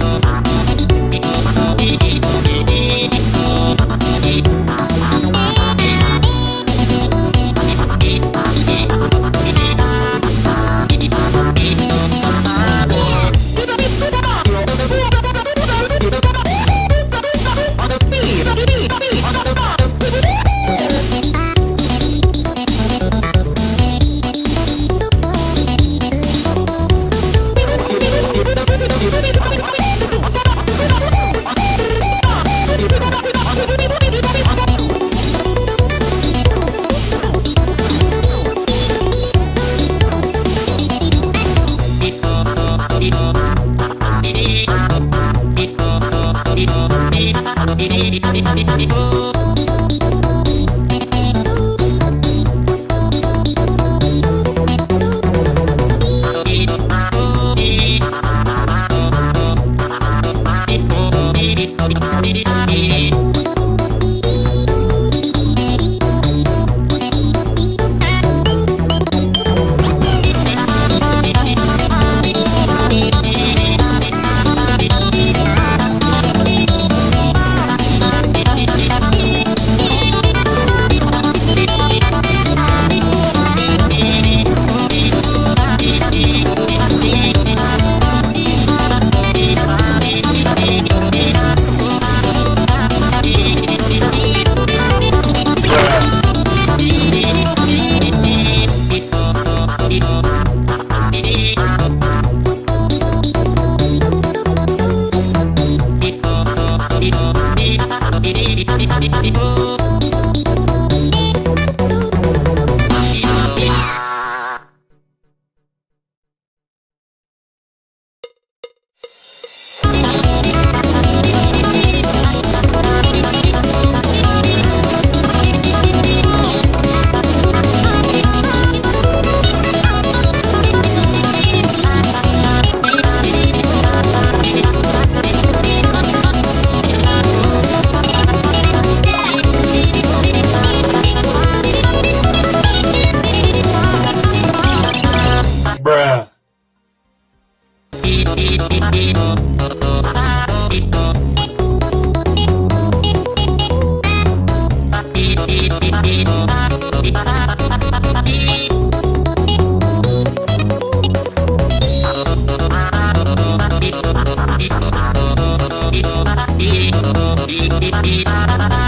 stop. Uh -huh. Did it? Getting